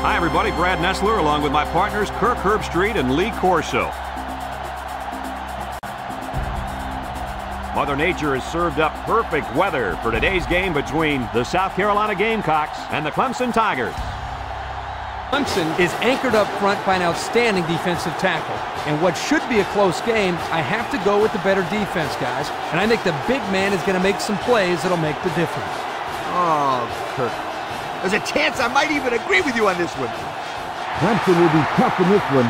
Hi, everybody. Brad Nessler along with my partners Kirk Herbstreit and Lee Corso. Mother Nature has served up perfect weather for today's game between the South Carolina Gamecocks and the Clemson Tigers. Clemson is anchored up front by an outstanding defensive tackle. And what should be a close game, I have to go with the better defense, guys. And I think the big man is going to make some plays that'll make the difference. Oh, Kirk. There's a chance I might even agree with you on this one. Clemson will be tough in this one.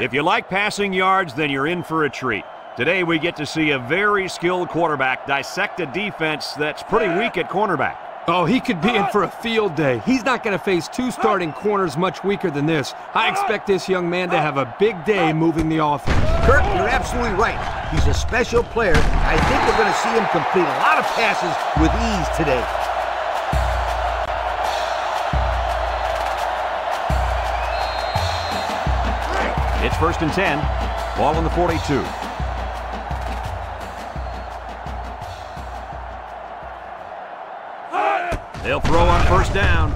If you like passing yards, then you're in for a treat. Today we get to see a very skilled quarterback dissect a defense that's pretty weak at cornerback. Oh, he could be in for a field day. He's not going to face two starting corners much weaker than this. I expect this young man to have a big day moving the offense. Kirk, you're absolutely right. He's a special player. I think we're going to see him complete a lot of passes with ease today. It's first and 10. Ball on the 42. They'll throw on first down.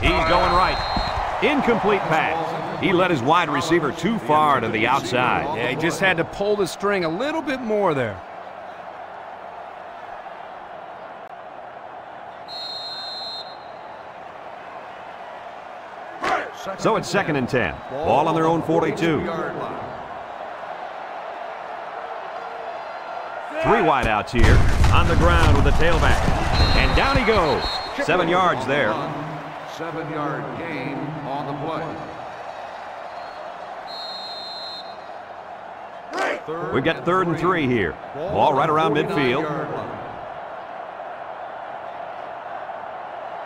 He's going right. Incomplete pass. He led his wide receiver too far to the outside. Yeah, he just had to pull the string a little bit more there. So it's second and 10. Ball on their own 42. Three wideouts here. On the ground with the tailback. And down he goes. Seven yards there. Seven yard gain on the play. We've got third and three here. Ball right around midfield.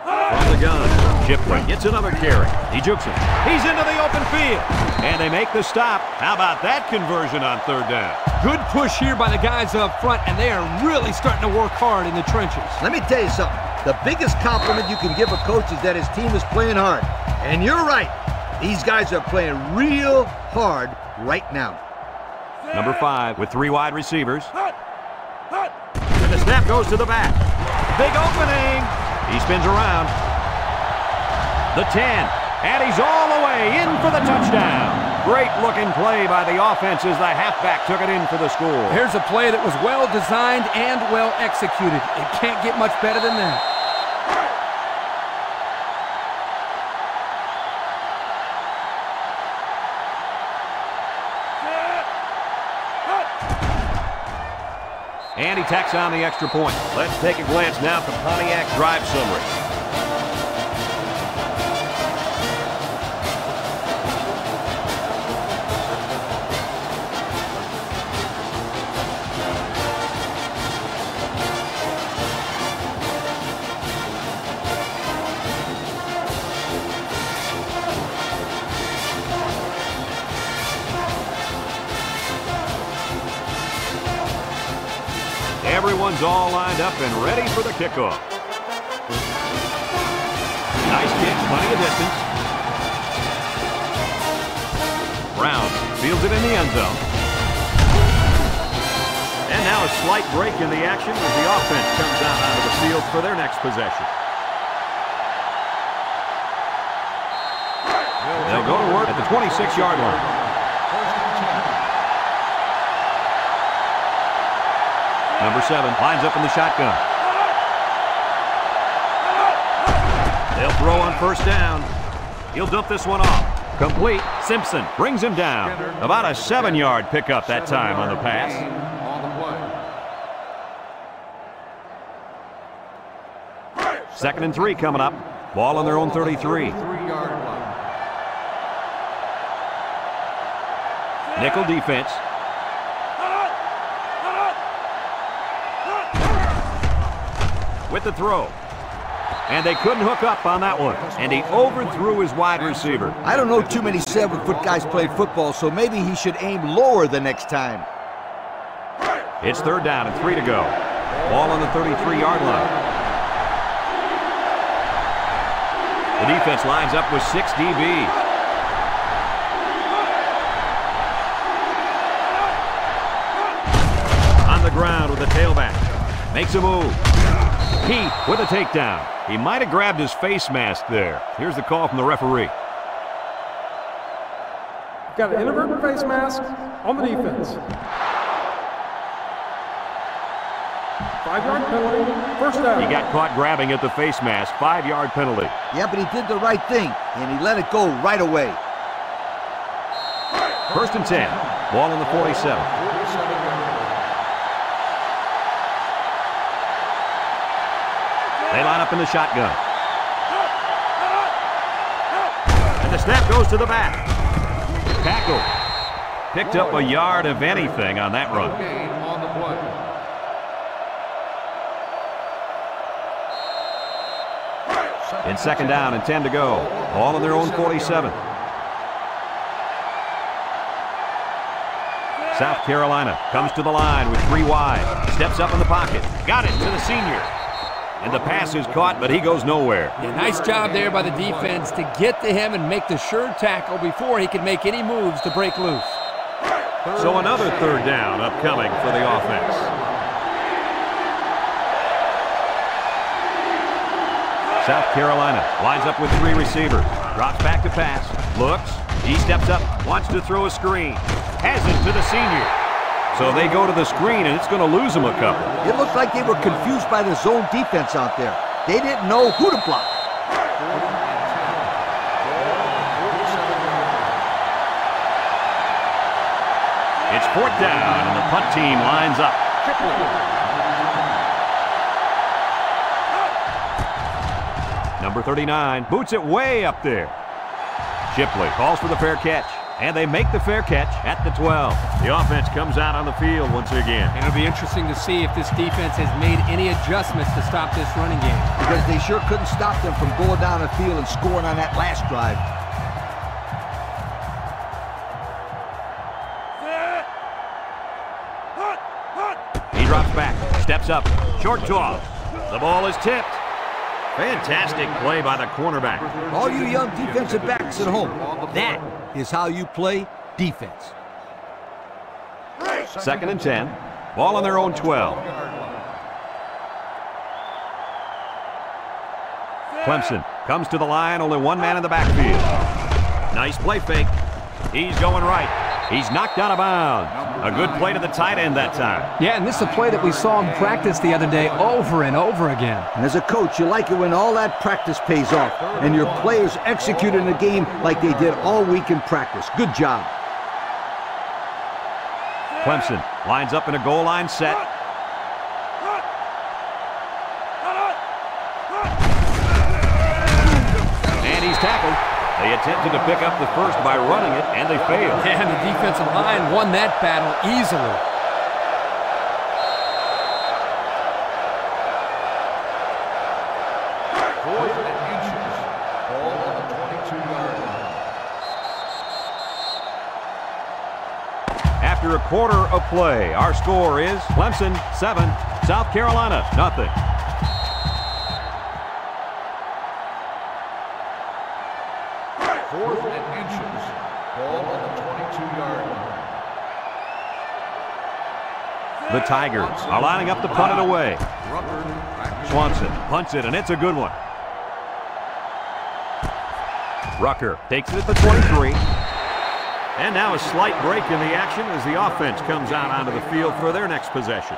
From the gun. Shipley gets another carry. He jukes it. He's into the open field. And they make the stop. How about that conversion on third down? Good push here by the guys up front, and they are really starting to work hard in the trenches. Let me tell you something. The biggest compliment you can give a coach is that his team is playing hard. And you're right. These guys are playing real hard right now. Number five with three wide receivers. And the snap goes to the back. Big opening. He spins around. The 10. And he's all the way in for the touchdown. Great looking play by the offense as the halfback took it in for the score. Here's a play that was well designed and well executed. It can't get much better than that. And he tacks on the extra point. Let's take a glance now at the Pontiac drive summary. Everyone's all lined up and ready for the kickoff. Nice kick, plenty of distance. Brown fields it in the end zone. And now a slight break in the action as the offense comes out onto the field for their next possession. They'll go to work at the 26-yard line. Number seven lines up in the shotgun. They'll throw on first down. He'll dump this one off. Complete. Simpson brings him down. About a seven-yard pickup that time on the pass. Second and three coming up. Ball on their own 33. Nickel defense. With the throw. And they couldn't hook up on that one. And he overthrew his wide receiver. I don't know too many seven-foot guys play football, so maybe he should aim lower the next time. It's third down and three to go. Ball on the 33-yard line. The defense lines up with six DBs. On the ground with the tailback. Makes a move. Heath with a takedown. He might have grabbed his face mask there. Here's the call from the referee. Got an inadvertent face mask on the defense. Five-yard penalty, first down. He got caught grabbing at the face mask. Five-yard penalty. Yeah, but he did the right thing, and he let it go right away. First and 10. Ball on the 47. They line up in the shotgun. And the snap goes to the back. Tackle. Picked up a yard of anything on that run. In second down and 10 to go. All on their own 47. South Carolina comes to the line with three wide. Steps up in the pocket. Got it to the senior. And the pass is caught, but he goes nowhere. Yeah, nice job there by the defense to get to him and make the sure tackle before he can make any moves to break loose. So another third down upcoming for the offense. South Carolina lines up with three receivers. Drops back to pass. Looks. He steps up. Wants to throw a screen. Has it to the senior. So they go to the screen, and it's going to lose them a couple. It looked like they were confused by the zone defense out there. They didn't know who to block. It's fourth down, and the punt team lines up. Number 39 boots it way up there. Shipley calls for the fair catch, and they make the fair catch at the 12. The offense comes out on the field once again. And it'll be interesting to see if this defense has made any adjustments to stop this running game. because they sure couldn't stop them from going down the field and scoring on that last drive. He drops back, steps up, short toss. The ball is tipped. Fantastic play by the cornerback. All you young defensive backs at home, that is how you play defense. Second and 10. Ball on their own 12. Clemson comes to the line, only one man in the backfield. Nice play fake. He's going right. He's knocked out of bounds. A good play to the tight end that time. Yeah, and this is a play that we saw him practice the other day over and over again. And as a coach, you like it when all that practice pays off and your players execute in the game like they did all week in practice. Good job. Clemson lines up in a goal line set. They attempted to pick up the first by running it, and they failed. And the defensive line won that battle easily. Fourth and inches. Ball on the 22-yard line. After a quarter of play, our score is Clemson 7, South Carolina nothing. Fourth and inches. Ball on the 22-yard line. The Tigers are lining up to punt it away. Rucker back to Swanson punts it, and it's a good one. Rucker takes it at the 23. And now a slight break in the action as the offense comes out onto the field for their next possession.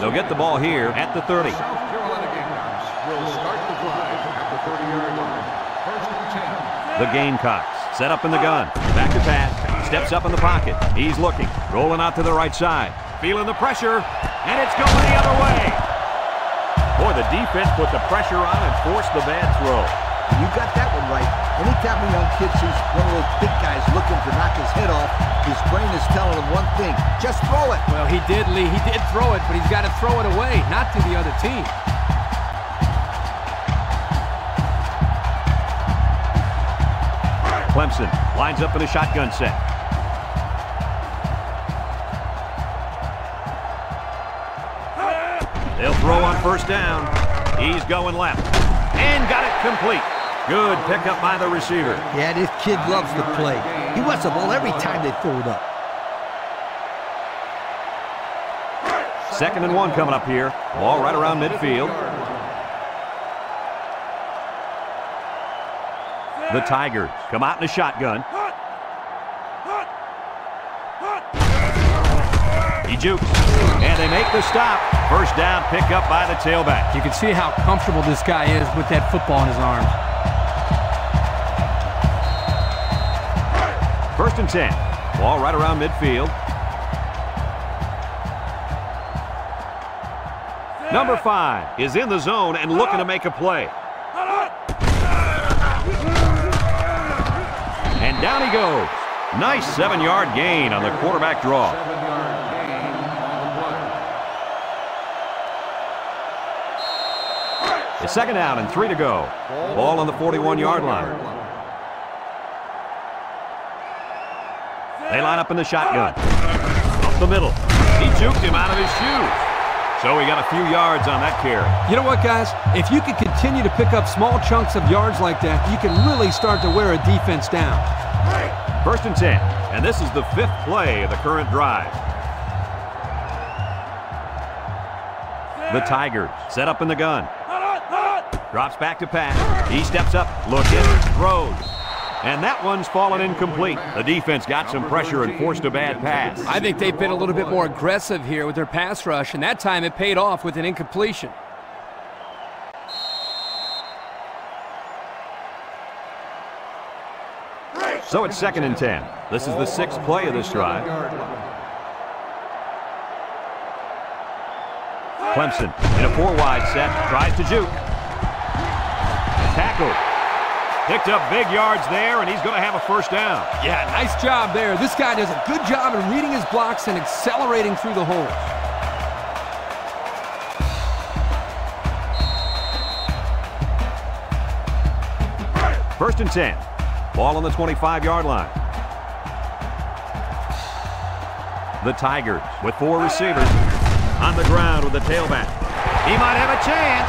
They'll get the ball here at the 30. The Gamecocks set up in the gun. Back to pass. Steps up in the pocket. He's looking. Rolling out to the right side. Feeling the pressure. And it's going the other way. Boy, the defense put the pressure on and forced the bad throw. You got that one right. Anytime a young kid sees one of those big guys looking to knock his head off, his brain is telling him one thing. Just throw it. Well, he did, Lee. He did throw it, but he's got to throw it away, not to the other team. Clemson lines up in a shotgun set. They'll throw on first down. He's going left. And got it complete. Good pickup by the receiver. Yeah, this kid loves to play. He wants the ball every time they throw it up. Second and one coming up here. Ball right around midfield. The Tigers come out in a shotgun. He jukes, and they make the stop. First down, pick up by the tailback. You can see how comfortable this guy is with that football in his arms. First and 10. Ball right around midfield. Number five is in the zone and looking to make a play. Down he goes. Nice seven-yard gain on the quarterback draw. The. Second down and three to go. Ball on the 41-yard line. They line up in the shotgun. Up the middle. He juked him out of his shoes. So he got a few yards on that carry. You know what, guys? If you can continue to pick up small chunks of yards like that, you can really start to wear a defense down. First and 10. And this is the fifth play of the current drive. The Tigers set up in the gun. Drops back to pass. He steps up, looking, throws. And that one's fallen incomplete. The defense got some pressure and forced a bad pass. I think they've been a little bit more aggressive here with their pass rush, and that time it paid off with an incompletion. So it's second and 10. This is the sixth play of this drive. Clemson in a four-wide set, tries to juke. Tackle. Picked up big yards there, and he's going to have a first down. Yeah, nice job there. This guy does a good job in reading his blocks and accelerating through the holes. First and 10. Ball on the 25-yard line. The Tigers with four receivers on the ground with the tailback. He might have a chance.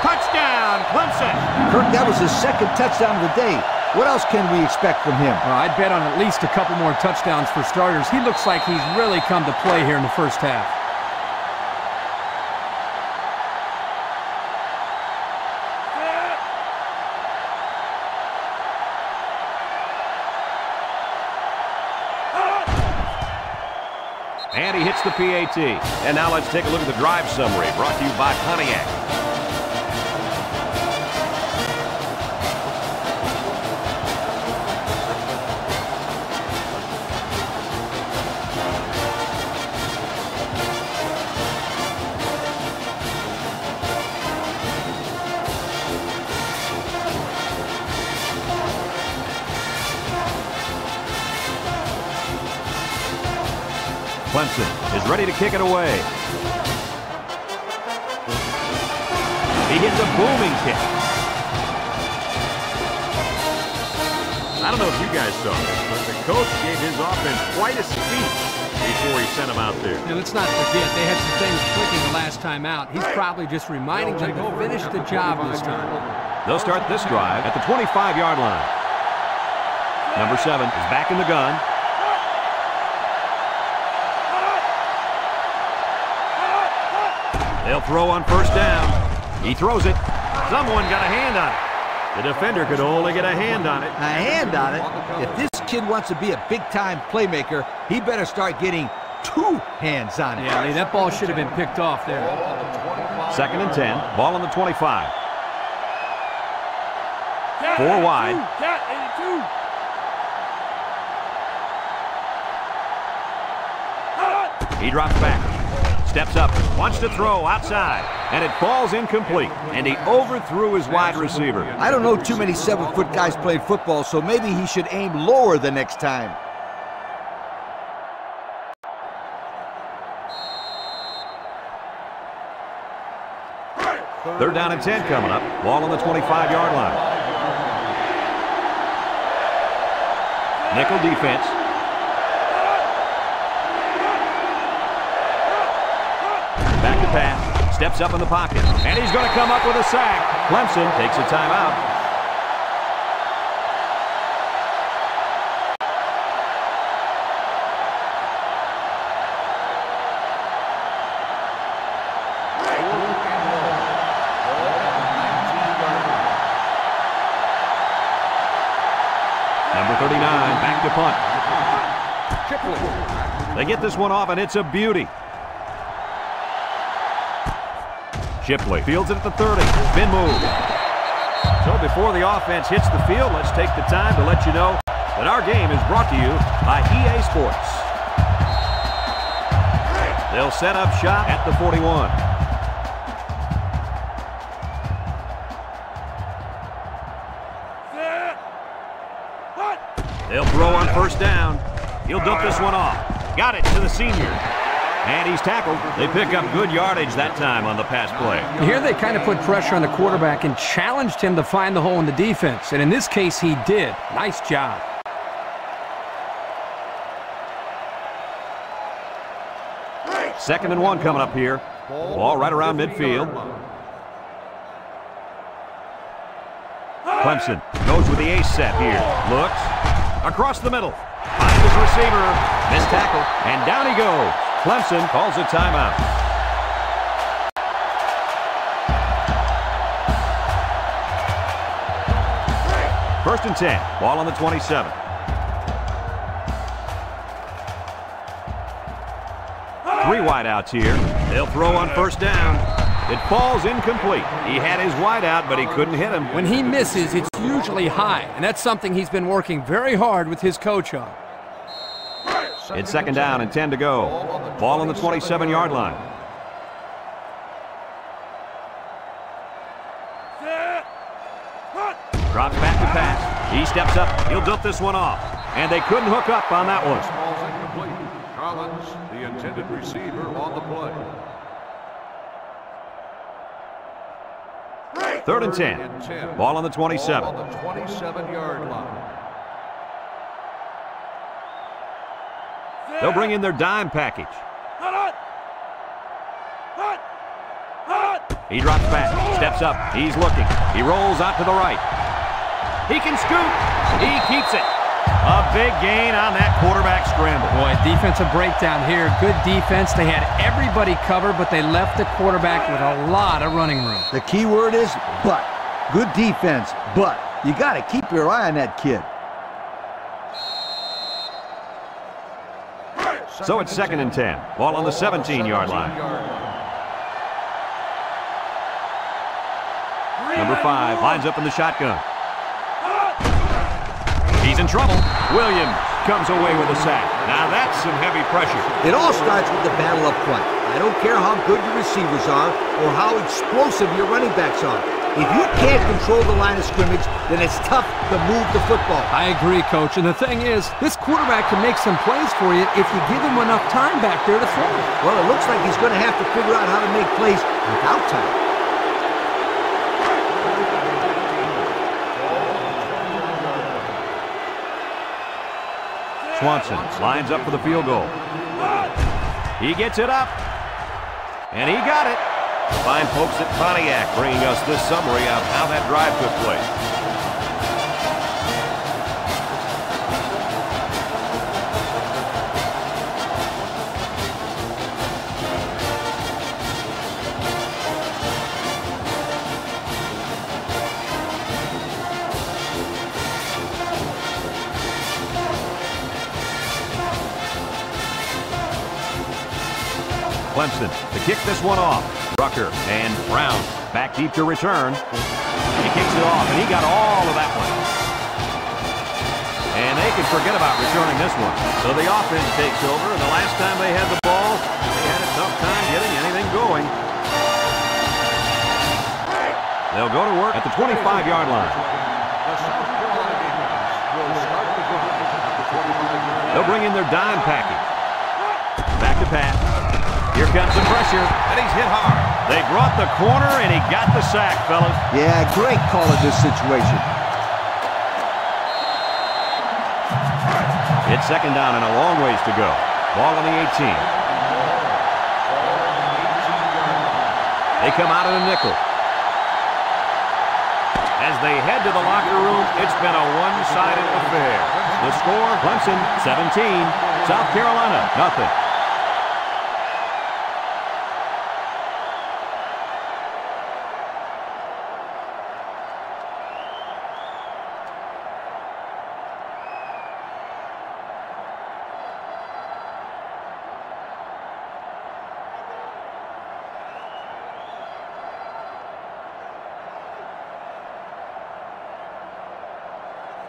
Touchdown, Clemson. Kirk, that was his second touchdown of the day. What else can we expect from him? Well, I'd bet on at least a couple more touchdowns for starters. He looks like he's really come to play here in the first half. And now let's take a look at the drive summary brought to you by Pontiac. Clemson is ready to kick it away. He hits a booming kick. I don't know if you guys saw this, but the coach gave his offense quite a speech before he sent them out there. And let's not forget, they had some things clicking the last time out. He's probably just reminding them to finish the job this time. They'll start this drive at the 25-yard line. Number seven is back in the gun. They'll throw on first down. He throws it. Someone got a hand on it. The defender could only get a hand on it. A hand on it. If this kid wants to be a big-time playmaker, he better start getting two hands on it. Yeah, Lee, that ball should have been picked off there. Second and 10. Ball on the 25. Four wide. He drops back. Steps up. Wants to throw outside. And it falls incomplete. And he overthrew his wide receiver. I don't know too many seven-foot guys playing football, so maybe he should aim lower the next time. Third down and 10 coming up. Ball on the 25-yard line. Nickel defense. pass. Steps up in the pocket. And he's going to come up with a sack. Clemson takes a timeout. They get this one off, and it's a beauty. Shipley fields it at the 30. Spin move. So before the offense hits the field, let's take the time to let you know that our game is brought to you by EA Sports. They'll set up shot at the 41. They'll throw on first down. He'll dump this one off. Got it to the senior. And he's tackled. They pick up good yardage that time on the pass play. Here they kind of put pressure on the quarterback and challenged him to find the hole in the defense. And in this case, he did. Nice job. Second and one coming up here. Ball right around midfield. Clemson goes with the ace set here. Looks. Across the middle. Finds his receiver. Missed tackle. And down he goes. Clemson calls a timeout. First and 10. Ball on the 27. Three wideouts here. They'll throw on first down. It falls incomplete. He had his wideout, but he couldn't hit him. When he misses, it's usually high, and that's something he's been working very hard with his coach on. It's second down and 10 to go. Ball on the 27-yard line. Drops back to pass. He steps up. He'll dump this one off. And they couldn't hook up on that one. Collins, the intended receiver, on the play. Third and 10. and 10. Ball on the 27. Ball on the 27-yard line. They'll bring in their dime package. He drops back, steps up, he's looking. He rolls out to the right. He can scoop. He keeps it. A big gain on that quarterback scramble. Boy, defensive breakdown here. Good defense. They had everybody covered, but they left the quarterback with a lot of running room. The key word is but. Good defense, but you got to keep your eye on that kid. So it's second and 10. Ball on the 17-yard line. Number five lines up in the shotgun. He's in trouble. Williams comes away with a sack. Now that's some heavy pressure. It all starts with the battle up front. I don't care how good your receivers are or how explosive your running backs are. If you can't control the line of scrimmage, then it's tough to move the football. I agree, Coach. And the thing is, this quarterback can make some plays for you if you give him enough time back there to throw. Well, it looks like he's going to have to figure out how to make plays without time. Swanson lines up for the field goal. He gets it up. And he got it. Fine folks at Pontiac bringing us this summary of how that drive took place. Clemson kick this one off. Rucker and Brown back deep to return. He kicks it off, and he got all of that one. And they can forget about returning this one. So the offense takes over, and the last time they had the ball, they had a tough time getting anything going. They'll go to work at the 25-yard line. The South Carolina Gamecocks will start the drive at the 25-yard They'll bring in their dime package. Back to pass. Here comes the pressure, and he's hit hard. They brought the corner, and he got the sack, fellas. Yeah, great call in this situation. It's second down and a long ways to go. Ball on the 18. They come out of the nickel. As they head to the locker room, it's been a one-sided affair. The score, Clemson 17, South Carolina nothing.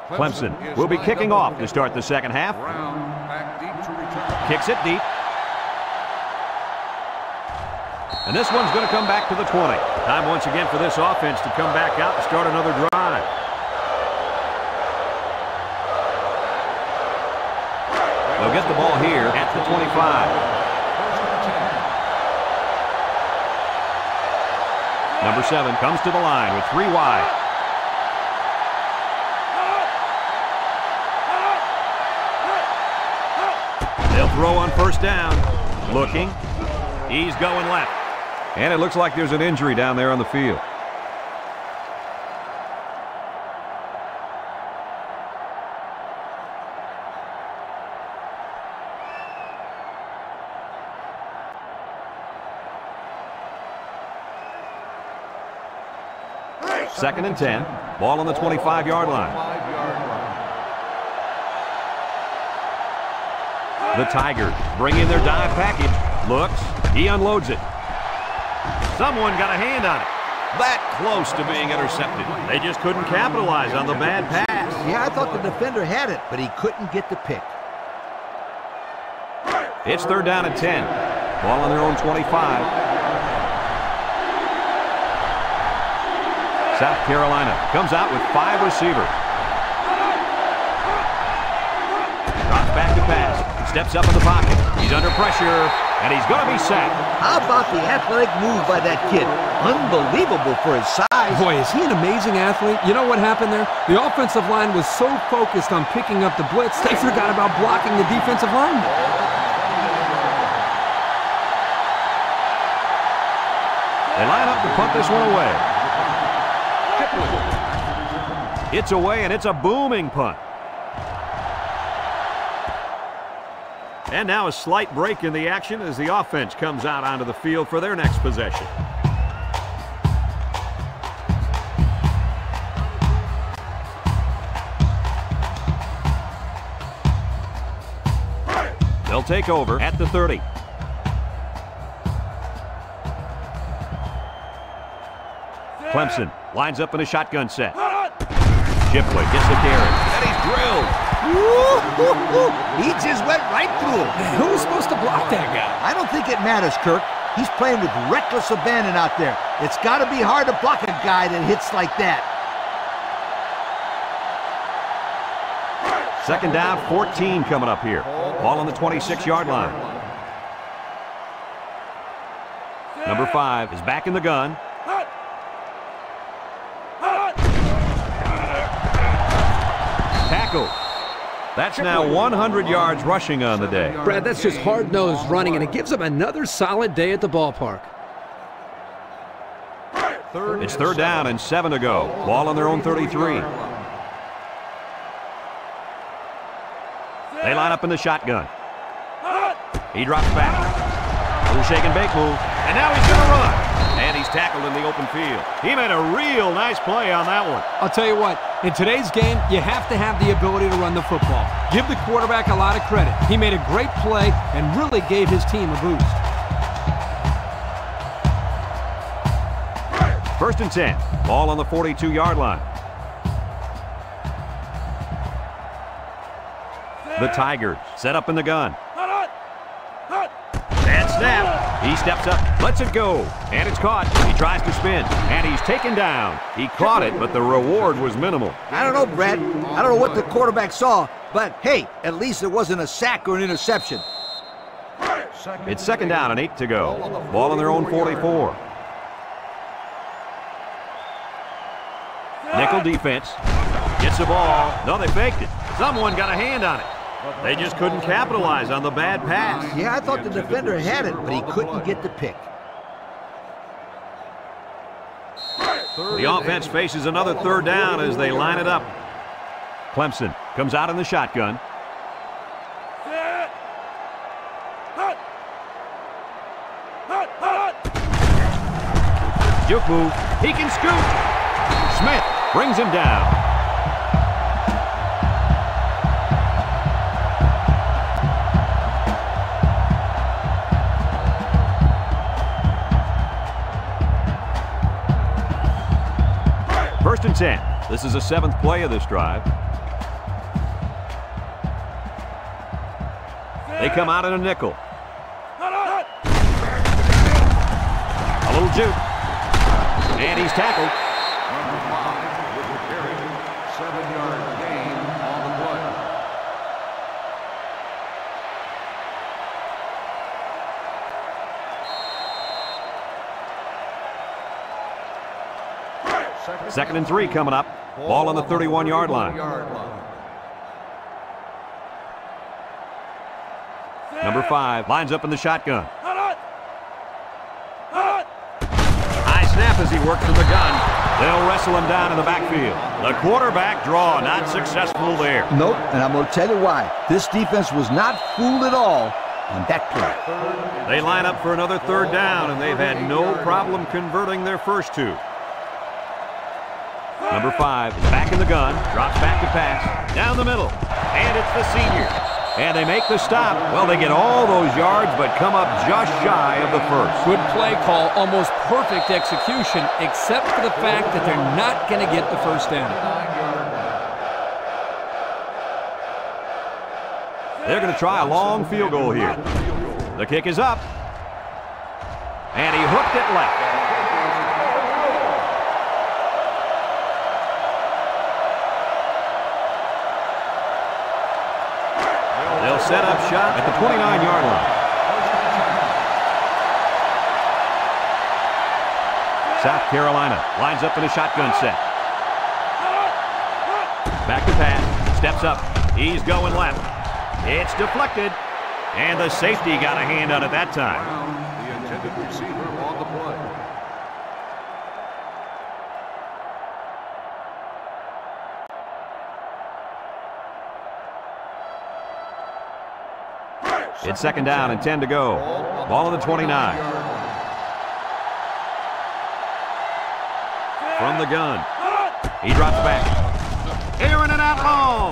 Clemson will be kicking off to start the second half. Kicks it deep. And this one's going to come back to the 20. Time once again for this offense to come back out and start another drive. They'll get the ball here at the 25. First and 10. Number seven comes to the line with three wide. First down. Looking. He's going left. And it looks like there's an injury down there on the field. Second and 10. Ball on the 25-yard line. The Tigers bring in their dime package. Looks. He unloads it. Someone got a hand on it. That close to being intercepted. They just couldn't capitalize on the bad pass. Yeah, I thought the defender had it, but he couldn't get the pick. It's third down and 10. Ball on their own 25. South Carolina comes out with five receivers. Steps up in the pocket. He's under pressure, and he's going to be sacked. How about the athletic move by that kid? Unbelievable for his size. Boy, is he an amazing athlete. You know what happened there? The offensive line was so focused on picking up the blitz, they forgot about blocking the defensive line. They line up to punt this one away. It's away, and it's a booming punt. And now a slight break in the action as the offense comes out onto the field for their next possession. They'll take over at the 30. Clemson lines up in a shotgun set. Shipley gets the carry, and he's drilled. Woo-hoo-hoo. He just went right through him. Who was supposed to block that guy? I don't think it matters, Kirk. He's playing with reckless abandon out there. It's got to be hard to block a guy that hits like that. Second down, 14 coming up here. Ball on the 26-yard line. Number five is back in the gun. Tackle. That's now 100 yards rushing on the day. Brad, that's just hard-nosed running, and it gives him another solid day at the ballpark. It's third down and seven to go. Ball on their own 33. They line up in the shotgun. He drops back. Little shake and bake move. And now he's going to run. He's tackled in the open field. He made a real nice play on that one. I'll tell you what, in today's game, you have to have the ability to run the football. Give the quarterback a lot of credit. He made a great play and really gave his team a boost. First and 10. Ball on the 42-yard line. The Tigers set up in the gun. And snap. He steps up, lets it go, and it's caught. He tries to spin, and he's taken down. He caught it, but the reward was minimal. I don't know, Brad. I don't know what the quarterback saw, but hey, at least it wasn't a sack or an interception. It's second down and eight to go. Ball on their own 44. Nickel defense. Gets the ball. No, they faked it. Someone got a hand on it. They just couldn't capitalize on the bad pass. Yeah, I thought the defender had it, but he couldn't get the pick. The offense faces another third down as they line it up. Clemson comes out in the shotgun. Juke move. He can scoot. Smith brings him down. It's in. This is the seventh play of this drive. They come out in a nickel. A little juke. And he's tackled. Second and three coming up. Ball on the 31-yard line. Number five lines up in the shotgun. High snap as he works from the gun. They'll wrestle him down in the backfield. The quarterback draw not successful there. Nope, and I'm going to tell you why. This defense was not fooled at all on that play. They line up for another third down, and they've had no problem converting their first two. Number five is back in the gun, drops back to pass, down the middle, and it's the senior. And they make the stop. Well, they get all those yards, but come up just shy of the first. Good play call, almost perfect execution, except for the fact that they're not going to get the first down. They're going to try a long field goal here. The kick is up. And he hooked it left. They'll set up shop at the 29-yard line. South Carolina lines up in a shotgun set. Back to pass. Steps up. He's going left. It's deflected. And the safety got a hand on it that time. Brown, the intended receiver on the play. It's second down and 10 to go. Ball on the 29. From the gun. He drops back. Aaron and out long.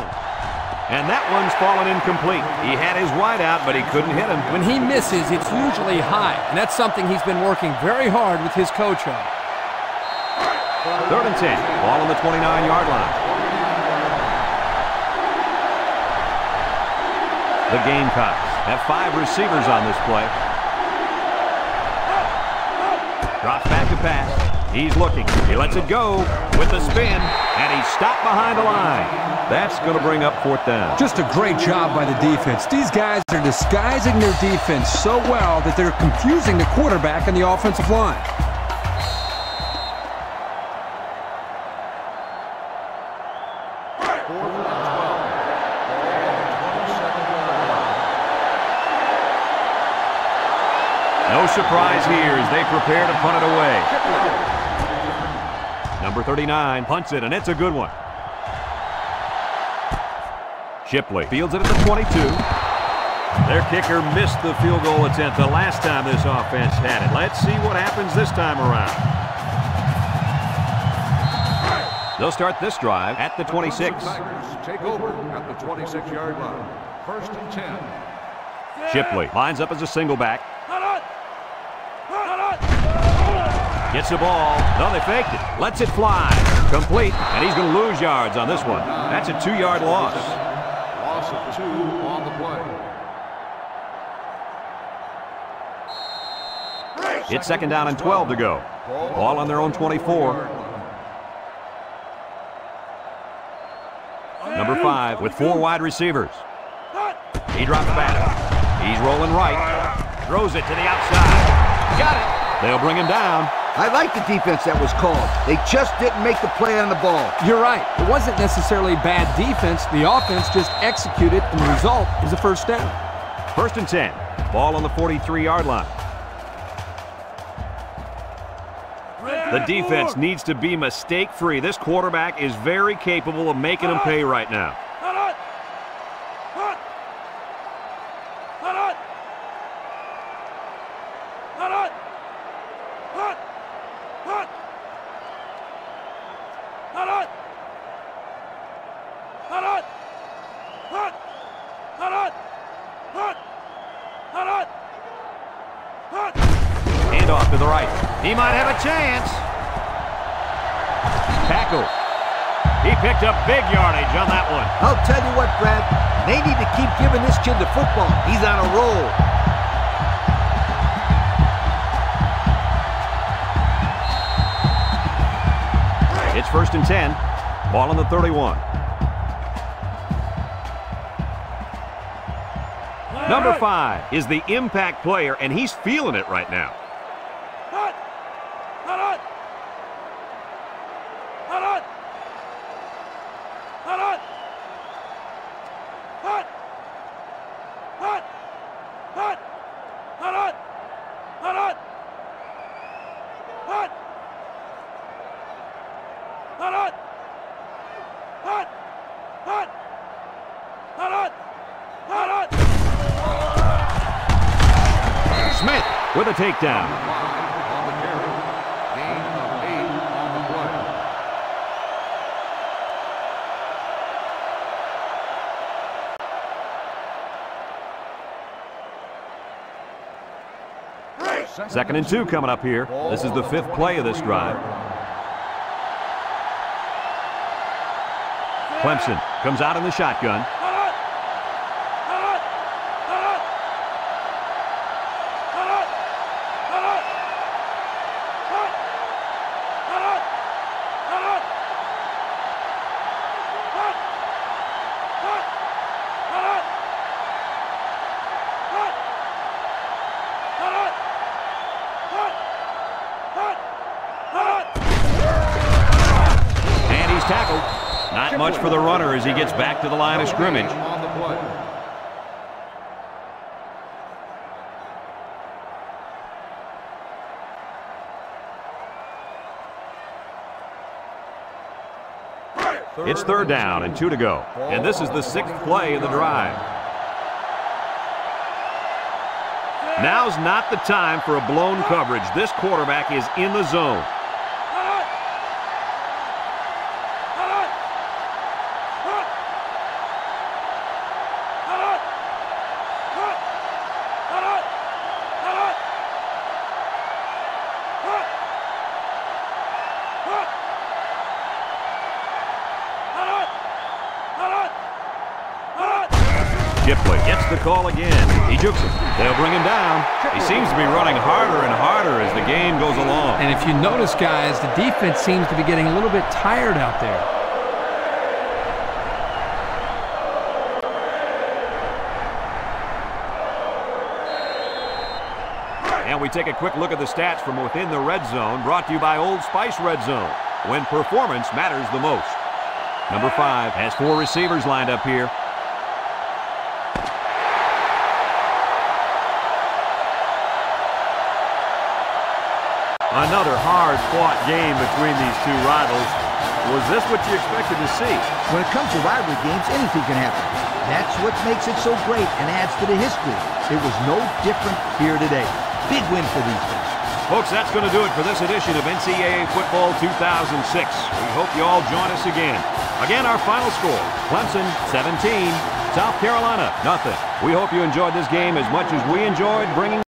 And that one's fallen incomplete. He had his wide out, but he couldn't hit him. When he misses, it's usually high, and that's something he's been working very hard with his coach on. Third and 10. Ball on the 29-yard line. The Gamecocks have five receivers on this play. Drops back to pass. He's looking. He lets it go with the spin, and he's stopped behind the line. That's going to bring up fourth down. Just a great job by the defense. These guys are disguising their defense so well that they're confusing the quarterback and the offensive line. Surprise here as they prepare to punt it away. Number 39 punts it, and it's a good one. Shipley fields it at the 22. Their kicker missed the field goal attempt the last time this offense had it. Let's see what happens this time around. They'll start this drive at the 26. Take over at the 26-yard line. First and 10. Shipley lines up as a single back. Gets the ball. No, they faked it. Lets it fly. Complete. And he's going to lose yards on this one. That's a two-yard loss. Loss of two on the play. It's second down and 12 to go. Ball on their own 24. Number five with four wide receivers. He drops back. He's rolling right. Throws it to the outside. Got it. They'll bring him down. I like the defense that was called. They just didn't make the play on the ball. You're right. It wasn't necessarily bad defense. The offense just executed, and the result is a first down. First and 10. Ball on the 43-yard line. The defense needs to be mistake-free. This quarterback is very capable of making them pay right now. Ball on the 31. Number five is the impact player, and he's feeling it right now with a takedown. On the carry. Gain of eight on the play. Second and two coming up here. This is the fifth play of this drive. Clemson comes out in the shotgun. And he's tackled. Not much for the runner as he gets back to the line of scrimmage. It's third down and two to go. And this is the sixth play of the drive. Now's not the time for a blown coverage. This quarterback is in the zone. Shipley gets the call again. He jukes him. They'll bring him down. He seems to be running harder and harder as the game goes along. And if you notice, guys, the defense seems to be getting a little bit tired out there. And we take a quick look at the stats from within the red zone, brought to you by Old Spice Red Zone, when performance matters the most. Number five has four receivers lined up here. Another hard-fought game between these two rivals. Was this what you expected to see? When it comes to rivalry games, anything can happen. That's what makes it so great and adds to the history. It was no different here today. Big win for these guys. Folks, that's going to do it for this edition of NCAA Football 2006. We hope you all join us again. Again, our final score, Clemson 17, South Carolina nothing. We hope you enjoyed this game as much as we enjoyed bringing